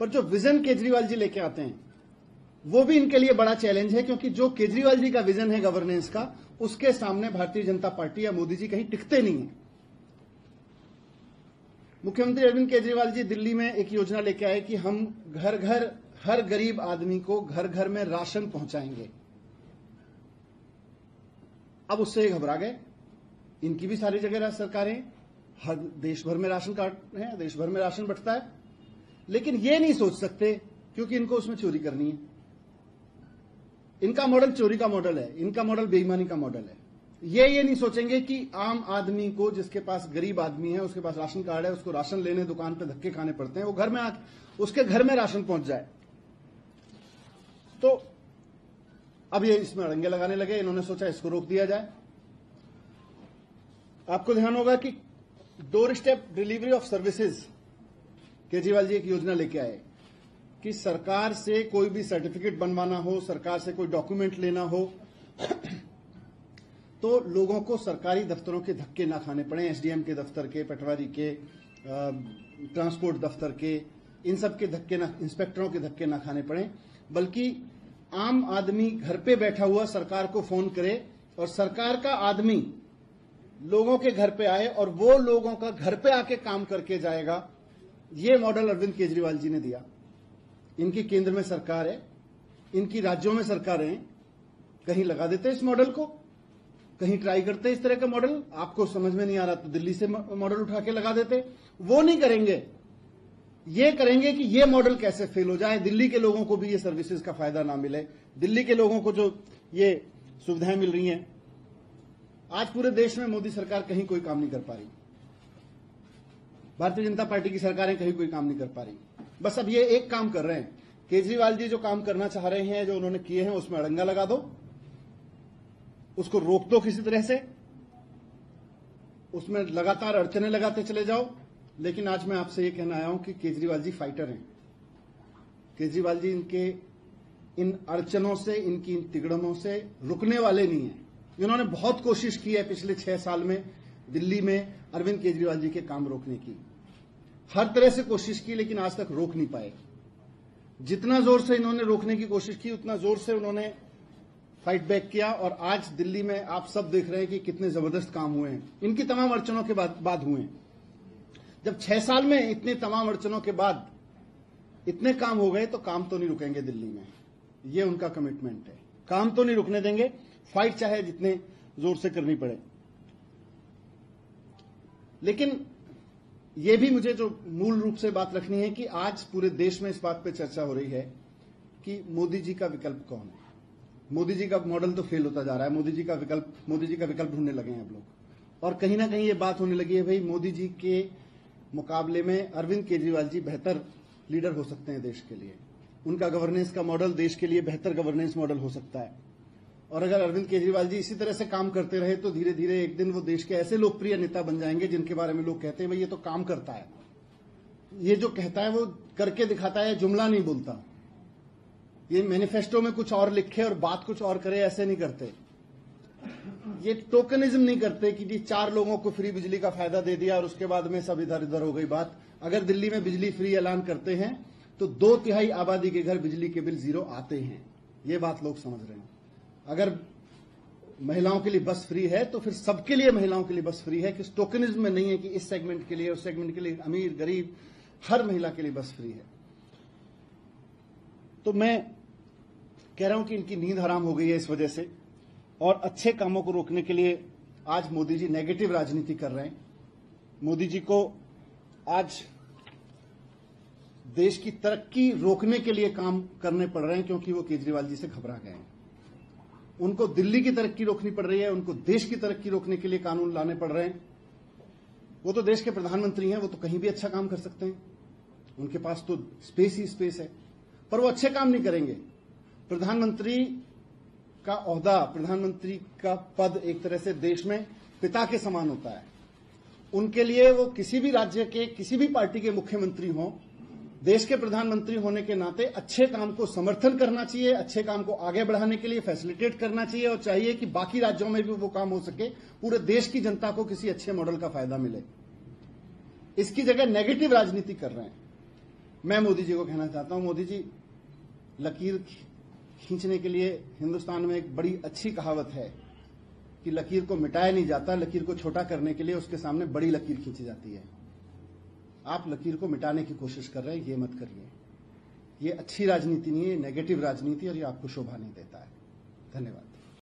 पर जो विजन केजरीवाल जी लेके आते हैं, वो भी इनके लिए बड़ा चैलेंज है, क्योंकि जो केजरीवाल जी का विजन है गवर्नेंस का, उसके सामने भारतीय जनता पार्टी या मोदी जी कहीं टिकते नहीं है। मुख्यमंत्री अरविंद केजरीवाल जी दिल्ली में एक योजना लेके आए कि हम घर घर, हर गरीब आदमी को घर घर में राशन पहुंचाएँगे। अब उससे घबरा गए। इनकी भी सारी जगह सरकारें हर देश भर में राशन कार्ड है, देश भर में राशन बंटता है। लेकिन ये नहीं सोच सकते, क्योंकि इनको उसमें चोरी करनी है। इनका मॉडल चोरी का मॉडल है, इनका मॉडल बेईमानी का मॉडल है। ये ये नहीं सोचेंगे कि आम आदमी को जिसके पास गरीब आदमी है, उसके पास राशन कार्ड है, उसको राशन लेने दुकान पे धक्के खाने पड़ते हैं, वो घर में आ, उसके घर में राशन पहुँच जाए। तो अब ये इसमें अड़ंगे लगाने लगे, इन्होंने सोचा इसको रोक दिया जाए। आपको ध्यान होगा कि doorstep delivery of services Kejriwal ji एक योजना लेके आए कि सरकार से कोई भी सर्टिफिकेट बनवाना हो, सरकार से कोई डॉक्यूमेंट लेना हो तो लोगों को सरकारी दफ्तरों के धक्के ना खाने पड़े एसडीएम के दफ्तर के, पटवारी के ट्रांसपोर्ट दफ्तर के, इन सब के धक्के ना इंस्पेक्टरों के धक्के ना खाने पड़े, बल्कि आम आदमी घर पे बैठा हुआ सरकार को फ़ोन करे और सरकार का आदमी लोगों के घर पे आए और वो लोगों का घर पे आके काम करके जाएगा ये मॉडल अरविंद केजरीवाल जी ने दिया। इनकी केंद्र में सरकार है, इनकी राज्यों में सरकारें हैं। कहीं लगा देते इस मॉडल को, कहीं ट्राई करते इस तरह का मॉडल। आपको समझ में नहीं आ रहा तो दिल्ली से मॉडल उठा के लगा देते। वो नहीं करेंगे। ये करेंगे कि ये मॉडल कैसे फेल हो जाए। दिल्ली के लोगों को भी ये सर्विसेज़ का फ़ायदा ना मिले। दिल्ली के लोगों को जो ये सुविधाएँ मिल रही हैं। आज पूरे देश में मोदी सरकार कहीं कोई काम नहीं कर पा रही। भारतीय जनता पार्टी की सरकारें कहीं कोई काम नहीं कर पा रही। बस अब ये एक काम कर रहे हैं। केजरीवाल जी जो काम करना चाह रहे हैं, जो उन्होंने किए हैं, उसमें अड़ंगा लगा दो। उसको रोक दो किसी तरह से। उसमें लगातार अड़चने लगाते चले जाओ। लेकिन आज मैं आपसे ये कहना आया हूँ कि केजरीवाल जी फाइटर हैं। केजरीवाल जी इनके, इन अड़चनों से, इनकी इन तिगड़नों से रुकने वाले नहीं है। इन्होंने बहुत कोशिश की है पिछले छह साल में दिल्ली में अरविंद केजरीवाल जी के काम रोकने की। हर तरह से कोशिश की लेकिन आज तक रोक नहीं पाए। जितना ज़ोर से इन्होंने रोकने की कोशिश की उतना ज़ोर से उन्होंने फाइट बैक किया और आज दिल्ली में आप सब देख रहे हैं कि कितने ज़बरदस्त काम हुए हैं। इनकी तमाम अड़चनों के बाद, बाद हुए हैं। जब छह साल में इतने तमाम अड़चनों के बाद इतने काम हो गए तो काम तो नहीं रुकेंगे दिल्ली में। ये उनका कमिटमेंट है। काम तो नहीं रुकने देंगे। फाइट चाहे जितने ज़ोर से करनी पड़े। लेकिन यह भी मुझे जो मूल रूप से बात रखनी है कि आज पूरे देश में इस बात पर चर्चा हो रही है कि मोदी जी का विकल्प कौन है? मोदी जी का मॉडल तो फेल होता जा रहा है। मोदी जी का विकल्प, मोदी जी का विकल्प ढूँढने लगे हैं अब लोग। और कहीं ना कहीं ये बात होने लगी है, भाई, मोदी जी के मुकाबले में अरविंद केजरीवाल जी बेहतर लीडर हो सकते हैं देश के लिए। उनका गवर्नेंस का मॉडल देश के लिए बेहतर गवर्नेंस मॉडल हो सकता है। और अगर अरविंद केजरीवाल जी इसी तरह से काम करते रहे तो धीरे धीरे एक दिन वो देश के ऐसे लोकप्रिय नेता बन जाएँगे जिनके बारे में लोग कहते हैं, भाई ये तो काम करता है। ये जो कहता है वो करके दिखाता है, जुमला नहीं बोलता। ये मैनिफेस्टो में कुछ और लिखे और बात कुछ और करे, ऐसे नहीं करते। ये टोकनिज्म नहीं करते कि जी चार लोगों को फ्री बिजली का फ़ायदा दे दिया और उसके बाद में सब इधर इधर हो गई बात। अगर दिल्ली में बिजली फ्री ऐलान करते हैं तो दो तिहाई आबादी के घर बिजली के बिल ज़ीरो आते हैं। ये बात लोग समझ रहे हैं। अगर महिलाओं के लिए बस फ्री है तो फिर सबके लिए महिलाओं के लिए बस फ्री है। कि टोकनिज्म में नहीं है कि इस सेगमेंट के लिए, उस सेगमेंट के लिए अमीर, गरीब, हर महिला के लिए बस फ्री है। तो मैं कह रहा हूँ कि इनकी नींद हराम हो गई है इस वजह से, और अच्छे कामों को रोकने के लिए आज मोदी जी नेगेटिव राजनीति कर रहे हैं। मोदी जी को आज देश की तरक्की रोकने के लिए काम करने पड़ रहे हैं, क्योंकि वो केजरीवाल जी से घबरा गए हैं। उनको दिल्ली की तरक्की रोकनी पड़ रही है, उनको देश की तरक्की रोकने के लिए कानून लाने पड़ रहे हैं। वो तो देश के प्रधानमंत्री हैं, वो तो कहीं भी अच्छा काम कर सकते हैं। उनके पास तो स्पेस ही स्पेस है। पर वो अच्छे काम नहीं करेंगे। प्रधानमंत्री का ओहदा प्रधानमंत्री का पद एक तरह से देश में पिता के समान होता है। उनके लिए वो किसी भी राज्य के, किसी भी पार्टी के मुख्यमंत्री हों देश के प्रधानमंत्री होने के नाते अच्छे काम को समर्थन करना चाहिए, अच्छे काम को आगे बढ़ाने के लिए फैसिलिटेट करना चाहिए और चाहिए कि बाकी राज्यों में भी वो काम हो सके, पूरे देश की जनता को किसी अच्छे मॉडल का फ़ायदा मिले। इसकी जगह नेगेटिव राजनीति कर रहे हैं। मैं मोदी जी को कहना चाहता हूँ, मोदी जी, लकीर खींचने के लिए हिंदुस्तान में एक बड़ी अच्छी कहावत है कि लकीर को मिटाया नहीं जाता, लकीर को छोटा करने के लिए उसके सामने बड़ी लकीर खींची जाती है। आप लकीर को मिटाने की कोशिश कर रहे हैं, ये मत करिए। ये अच्छी राजनीति नहीं है नेगेटिव राजनीति और ये आपको शोभा नहीं देता है। धन्यवाद।